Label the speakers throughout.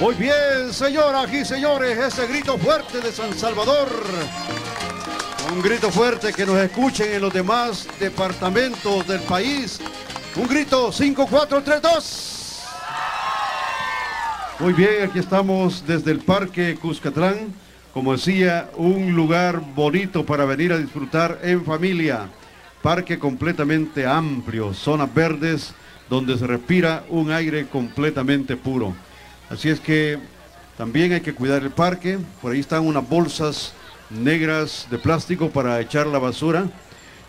Speaker 1: Muy bien, señoras y señores, ese grito fuerte de San Salvador. Un grito fuerte que nos escuchen en los demás departamentos del país. Un grito 5432. Muy bien, aquí estamos desde el Parque Cuscatlán. Como decía, un lugar bonito para venir a disfrutar en familia. Parque completamente amplio, zonas verdes donde se respira un aire completamente puro. Así es que también hay que cuidar el parque. Por ahí están unas bolsas negras de plástico para echar la basura.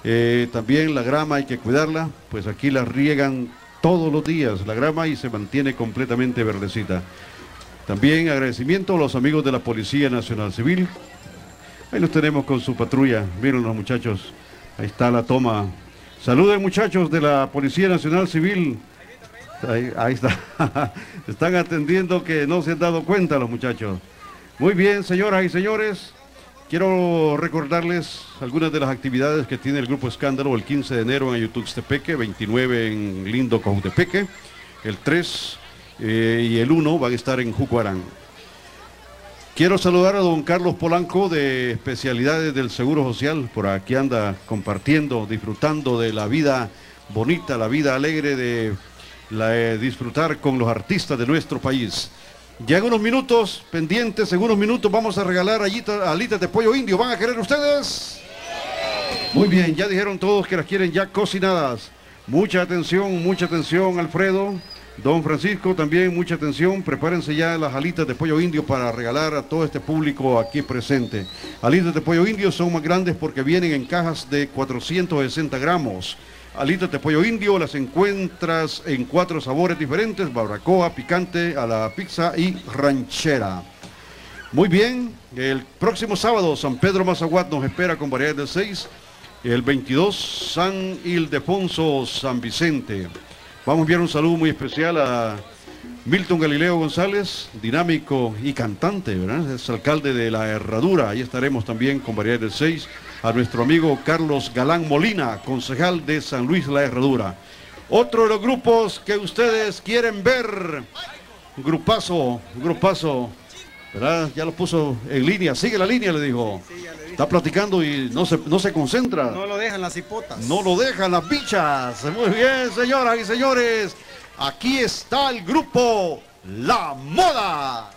Speaker 1: Eh, también la grama hay que cuidarla, pues aquí la riegan todos los días la grama y se mantiene completamente verdecita. También agradecimiento a los amigos de la Policía Nacional Civil. Ahí los tenemos con su patrulla. Miren los muchachos. Ahí está la toma. Saluden muchachos de la Policía Nacional Civil. Ahí, está. Están atendiendo que no se han dado cuenta los muchachos. Muy bien, señoras y señores. Quiero recordarles algunas de las actividades que tiene el Grupo Escándalo el 15 de enero en Ayutuxtepeque, 29 en Lindo, Cojutepeque, el 3 eh, y el 1 van a estar en Jucuarán. Quiero saludar a don Carlos Polanco de especialidades del Seguro Social, por aquí anda compartiendo, disfrutando de la vida bonita, la vida alegre de la, disfrutar con los artistas de nuestro país. Ya en unos minutos, pendientes, en unos minutos vamos a regalar alitas de pollo indio. ¿Van a querer ustedes? Muy bien, ya dijeron todos que las quieren ya cocinadas. Mucha atención, mucha atención, Alfredo. Don Francisco, también mucha atención. Prepárense ya las alitas de pollo indio para regalar a todo este público aquí presente. Alitas de pollo indio son más grandes porque vienen en cajas de 460 gramos. Alitas de pollo indio las encuentras en cuatro sabores diferentes, barbacoa, picante, a la pizza y ranchera. Muy bien, el próximo sábado San Pedro Mazaguat nos espera con variedades de seis. El 22 San Ildefonso San Vicente. Vamos a enviar un saludo muy especial a Milton Galileo González, dinámico y cantante, ¿verdad? Es alcalde de La Herradura. Ahí estaremos también con variedades de seis a nuestro amigo Carlos Galán Molina, concejal de San Luis La Herradura. Otro de los grupos que ustedes quieren ver, grupazo, grupazo, ¿verdad? Ya lo puso en línea, sigue la línea, le dijo. Está platicando y no se, no se concentra.
Speaker 2: No lo dejan las hipotas.
Speaker 1: No lo dejan las bichas. Muy bien, señoras y señores. Aquí está el grupo La Moda.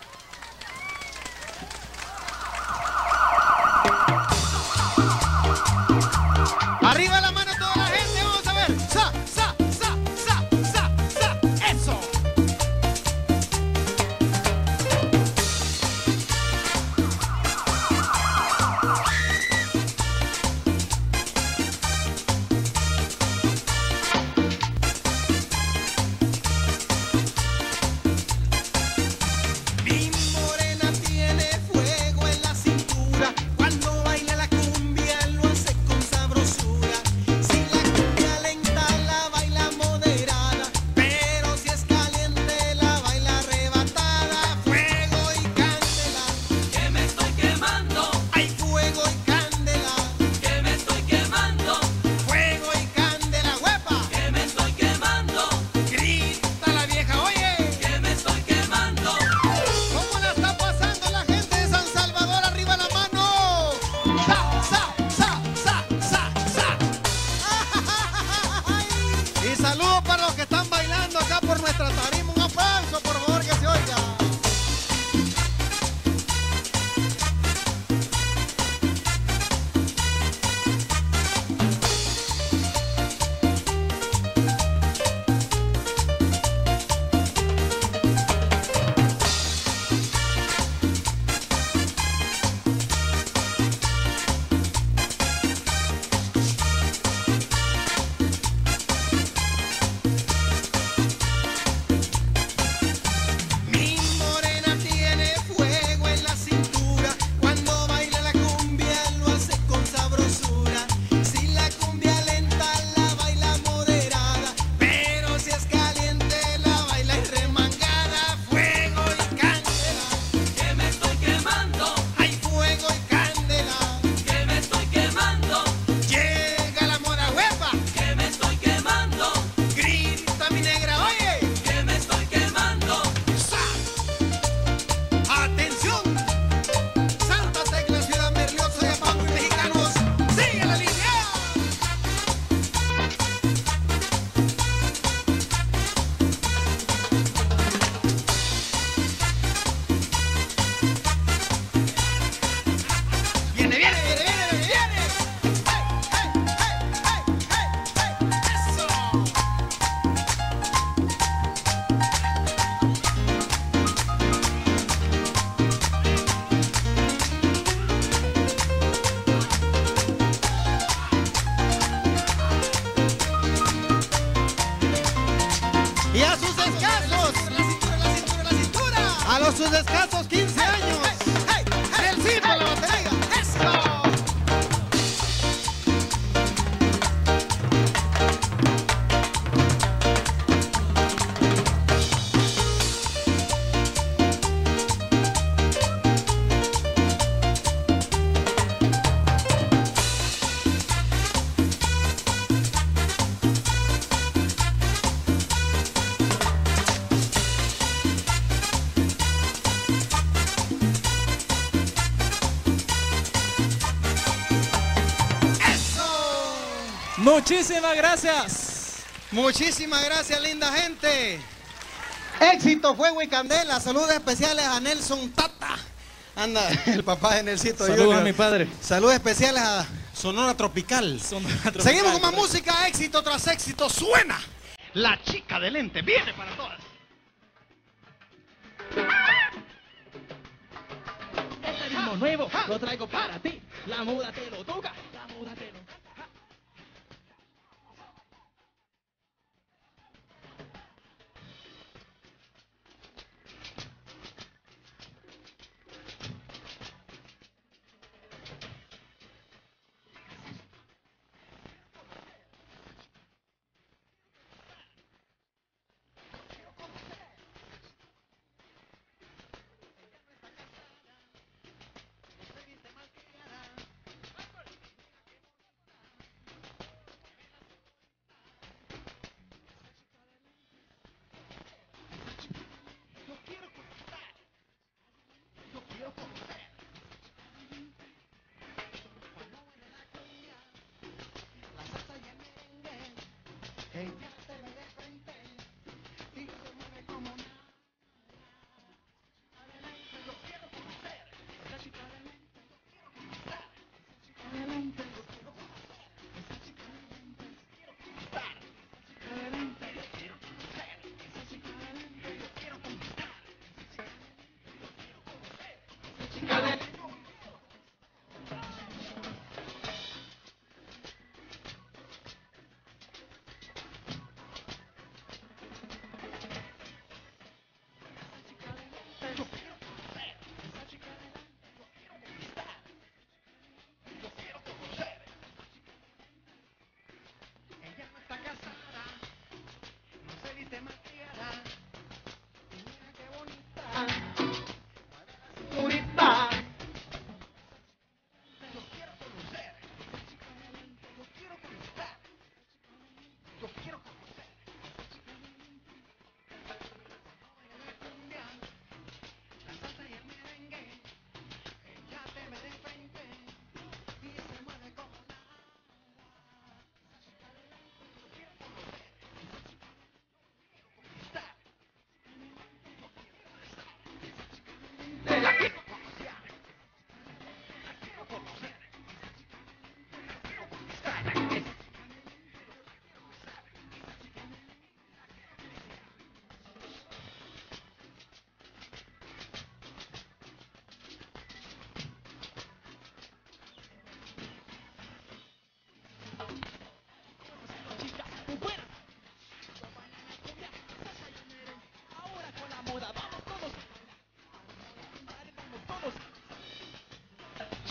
Speaker 3: Muchísimas gracias.
Speaker 2: Muchísimas gracias, linda gente. Éxito, fuego y candela. Saludos especiales a Nelson Tata. Anda, el papá de Nelsito
Speaker 3: Saludos a mi padre.
Speaker 2: Saludos especiales a Sonora Tropical.
Speaker 3: Sonora Tropical,
Speaker 2: Seguimos con más música, éxito tras éxito. Suena. La chica de lente viene para todas.
Speaker 3: Este ritmo nuevo lo traigo para ti. La muda te lo toca. La muda te lo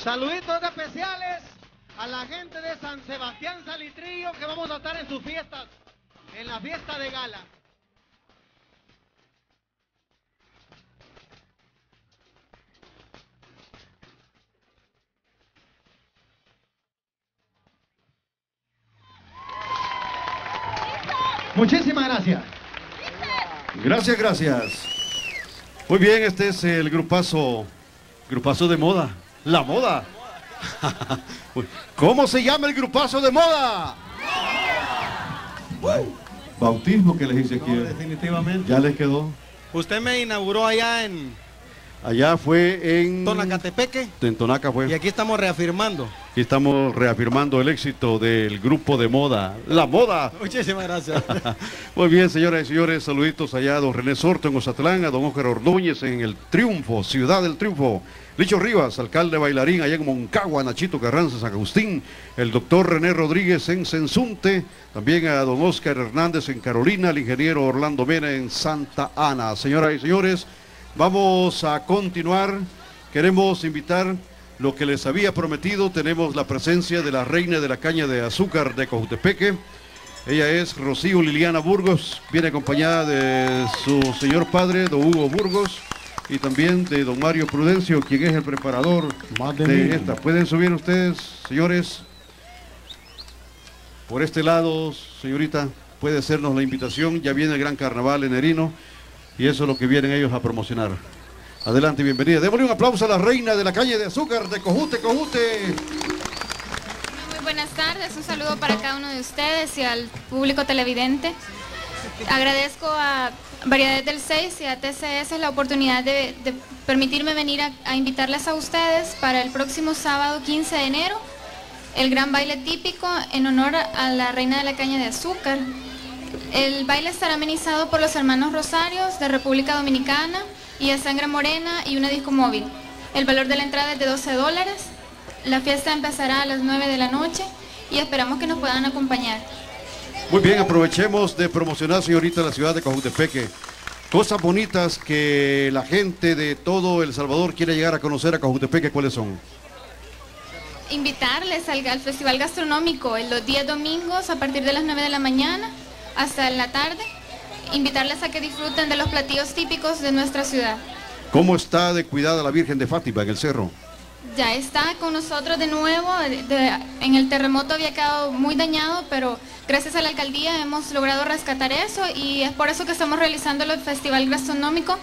Speaker 2: Saluditos especiales a la gente de San Sebastián Salitrillo que vamos a estar en sus fiestas, en la fiesta de gala. Muchísimas gracias.
Speaker 1: Gracias, gracias. Muy bien, este es el grupazo, grupazo de moda. La moda. ¿Cómo se llama el grupazo de moda? Bautismo que les hice aquí.
Speaker 2: definitivamente.
Speaker 1: Ya les quedó.
Speaker 2: Usted me inauguró allá en
Speaker 1: Allá fue en
Speaker 2: Tonacatepeque
Speaker 1: en Tonaca
Speaker 2: y
Speaker 1: fue.
Speaker 2: aquí estamos reafirmando.
Speaker 1: Aquí estamos reafirmando el éxito del grupo de moda. La moda.
Speaker 2: Muchísimas gracias.
Speaker 1: Muy bien, señoras y señores, saluditos allá a don René Sorto en Ozatlán, a don Óscar Ordóñez en el Triunfo, Ciudad del Triunfo. Licho Rivas, alcalde bailarín allá en Moncagua, Nachito Carranza, San Agustín. El doctor René Rodríguez en Sensunte. También a don Óscar Hernández en Carolina, el ingeniero Orlando Mena en Santa Ana. Señoras y señores, Vamos a continuar. Queremos invitar lo que les había prometido. Tenemos la presencia de la reina de la caña de azúcar de Cojutepeque. Ella es Rocío Liliana Burgos. Viene acompañada de su señor padre, don Hugo Burgos. Y también de don Mario Prudencio, quien es el preparador
Speaker 4: Más de
Speaker 1: de esta. Pueden subir ustedes, señores. Por este lado, señorita, puede hacernos la invitación. Ya viene el gran carnaval en Erino y eso es lo que vienen ellos a promocionar. Adelante, bienvenida. Démosle un aplauso a la reina de la calle de azúcar de Cojute, Cojute.
Speaker 5: Muy buenas tardes, un saludo para cada uno de ustedes y al público televidente. Agradezco a Variedades del 6 y a TCS la oportunidad de, permitirme venir a, a invitarles a ustedes para el próximo sábado 15 de enero, el gran baile típico en honor a la reina de la caña de azúcar. El baile estará amenizado por los hermanos Rosarios de República Dominicana y de Sangre Morena y una disco móvil. El valor de la entrada es de 12 dólares. La fiesta empezará a las 9 de la noche y esperamos que nos puedan acompañar.
Speaker 1: Muy bien, aprovechemos de promocionar, señorita, la ciudad de Cojutepeque. Cosas bonitas que la gente de todo El Salvador quiere llegar a conocer a Cojutepeque, ¿cuáles son?
Speaker 5: Invitarles al, al festival gastronómico en los días domingos a partir de las 9 de la mañana hasta la tarde. Invitarles a que disfruten de los platillos típicos de nuestra ciudad.
Speaker 1: ¿Cómo está de cuidada la Virgen de Fátima en el cerro?
Speaker 5: Ya está con nosotros de nuevo. de- de- en el terremoto había quedado muy dañado, pero gracias a la alcaldía hemos logrado rescatar eso y es por eso que estamos realizando el festival gastronómico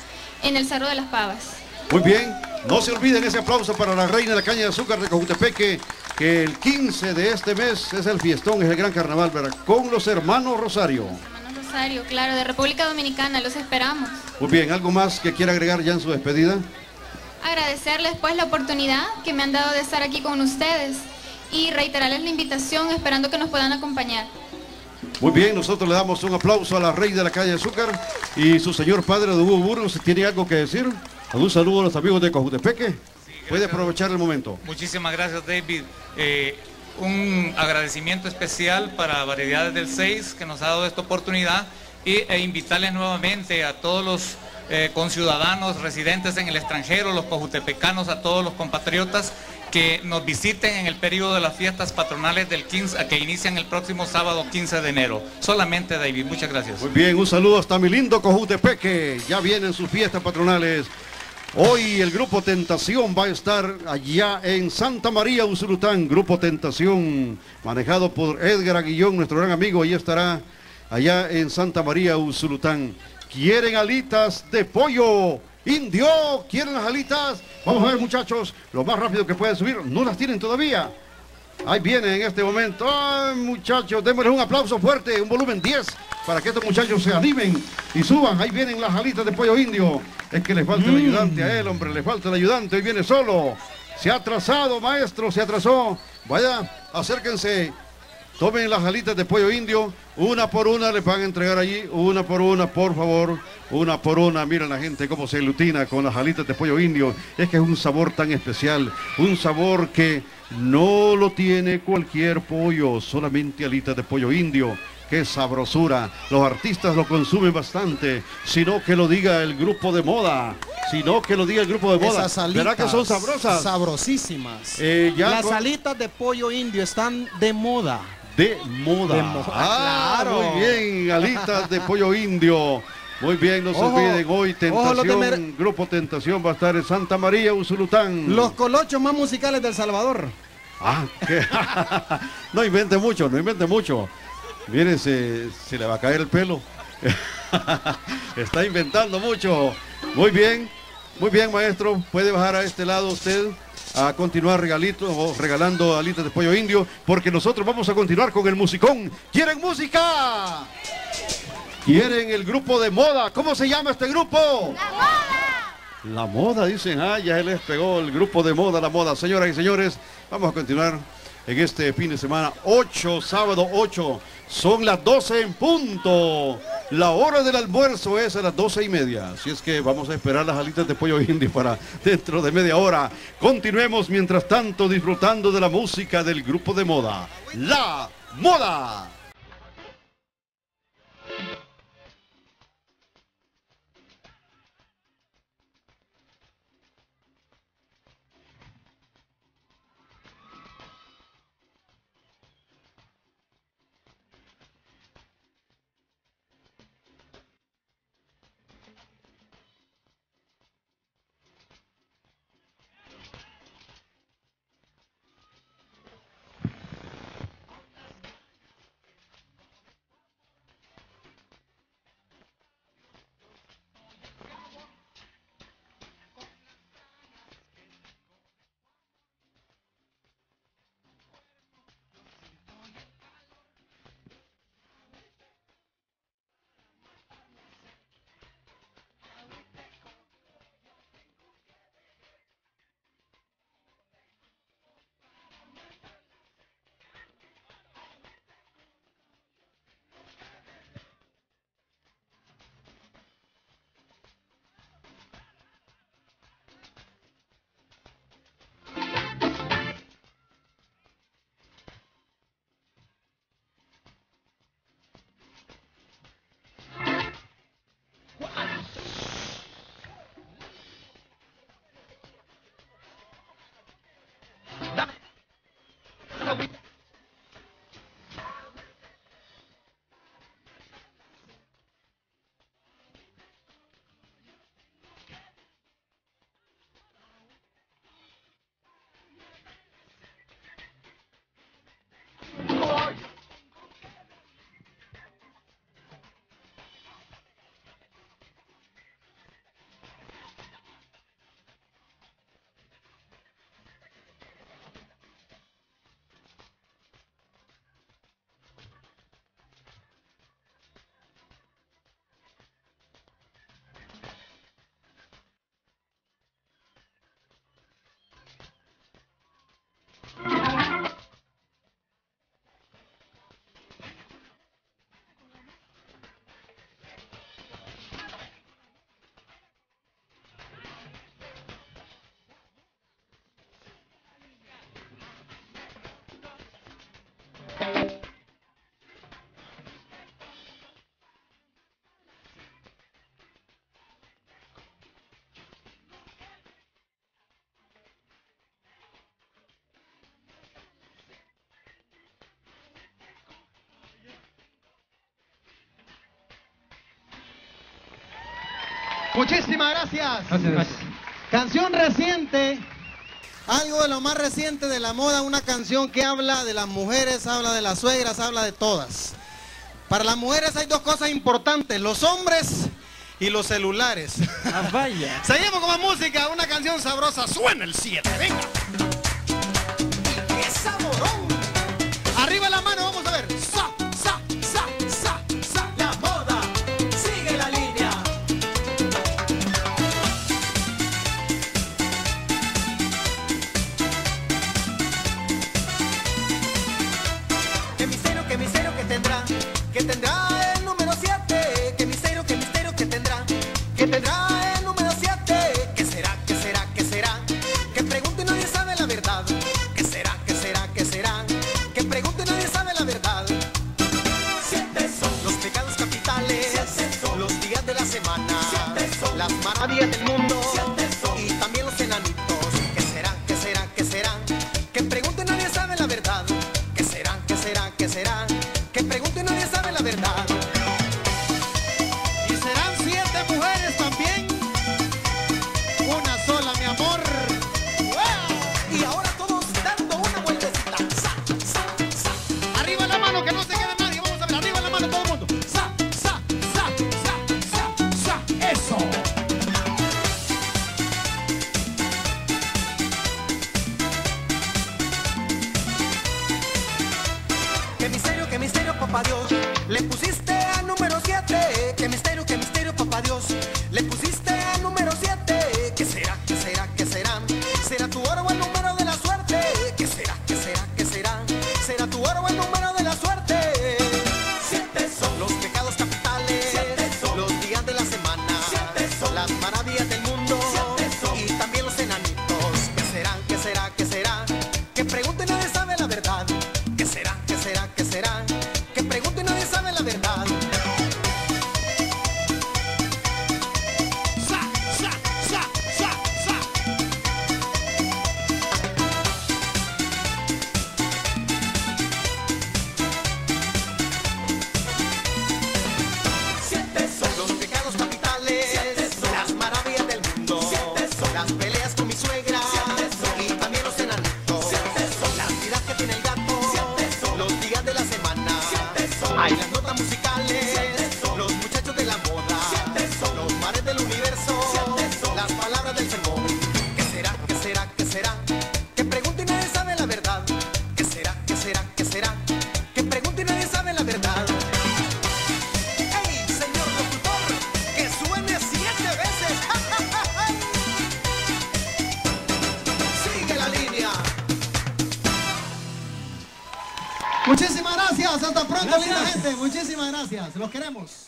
Speaker 5: en el Cerro de las Pavas.
Speaker 1: Muy bien, no se olviden ese aplauso para la reina de la caña de azúcar de Cojutepeque, que el 15 de este mes es el fiestón, es el gran carnaval, ¿verdad? Con los hermanos Rosario.
Speaker 5: Hermano Rosario, claro, de República Dominicana, los esperamos.
Speaker 1: Muy bien, ¿algo más que quiera agregar ya en su despedida?
Speaker 5: Agradecerles pues la oportunidad que me han dado de estar aquí con ustedes y reiterarles la invitación esperando que nos puedan acompañar.
Speaker 1: Muy bien, nosotros le damos un aplauso a la reina de la calle de azúcar y su señor padre de Hugo Burgos. ¿Tiene algo que decir? Un saludo a los amigos de Cojutepeque. Puede aprovechar el momento.
Speaker 6: Muchísimas gracias, David. Eh, un agradecimiento especial para Variedades del 6 que nos ha dado esta oportunidad y, e invitarles nuevamente a todos los eh, conciudadanos residentes en el extranjero, los cojutepecanos, a todos los compatriotas que nos visiten en el periodo de las fiestas patronales del 15, que inician el próximo sábado 15 de enero. Solamente, David, muchas gracias.
Speaker 1: Muy bien, un saludo hasta mi lindo Cojutepeque. Ya vienen sus fiestas patronales. Hoy el Grupo Tentación va a estar allá en Santa María, Usulután. Grupo Tentación, manejado por Edgar Aguillón, nuestro gran amigo. Ahí estará, allá en Santa María, Usulután. ¿Quieren alitas de pollo? Indio, ¿quieren las alitas? Vamos a ver, muchachos, lo más rápido que pueden subir. No las tienen todavía. Ahí viene en este momento. Ay, muchachos, démosles un aplauso fuerte, un volumen 10, para que estos muchachos se animen y suban. Ahí vienen las alitas de pollo indio. Es que le falta el ayudante a él, hombre, le falta el ayudante. Hoy viene solo. Se ha atrasado, maestro, se atrasó. Vaya, acérquense. Tomen las alitas de pollo indio, una por una les van a entregar allí, una por una, por favor, una por una. Miren la gente cómo se ilutina con las alitas de pollo indio. Es que es un sabor tan especial, un sabor que no lo tiene cualquier pollo, solamente alitas de pollo indio. Qué sabrosura. Los artistas lo consumen bastante, sino que lo diga el grupo de moda, sino que lo diga el grupo de moda.
Speaker 4: Esas alitas
Speaker 1: ¿Verdad que son sabrosas?
Speaker 4: Sabrosísimas.
Speaker 1: Eh, ya
Speaker 4: Las
Speaker 1: con-
Speaker 4: alitas de pollo indio están de moda.
Speaker 1: De moda.
Speaker 4: De moda,
Speaker 1: Ah,
Speaker 4: claro.
Speaker 1: Muy bien, alitas de pollo indio. Muy bien, no se
Speaker 4: Ojo,
Speaker 1: olviden, hoy Tentación,
Speaker 4: Mer-
Speaker 1: Grupo Tentación va a estar en Santa María, Usulután.
Speaker 4: Los colochos más musicales del Salvador.
Speaker 1: Ah, ¿qué? no invente mucho, no invente mucho. Mire, se, se le va a caer el pelo. Está inventando mucho. Muy bien, muy bien, maestro. Puede bajar a este lado usted a continuar regalitos o regalando alitas de pollo indio, porque nosotros vamos a continuar con el musicón. ¿Quieren música? ¿Quieren el grupo de moda? ¿Cómo se llama este grupo? La moda. La moda, dicen. Ah, ya les pegó el grupo de moda, la moda. Señoras y señores, vamos a continuar en este fin de semana. 8, sábado 8. Son las 12 en punto. La hora del almuerzo es a las 12 y media. Así es que vamos a esperar las alitas de pollo indio para dentro de media hora. Continuemos mientras tanto disfrutando de la música del grupo de moda. La moda.
Speaker 4: Muchísimas gracias. Gracias. Canción reciente. Algo de lo más reciente de la moda, una canción que habla de las mujeres, habla de las suegras, habla de todas. Para las mujeres hay dos cosas importantes, los hombres y los celulares.
Speaker 3: Ah, vaya.
Speaker 4: Seguimos con más música, una canción sabrosa, suena el 7, venga. ass me me. Los queremos.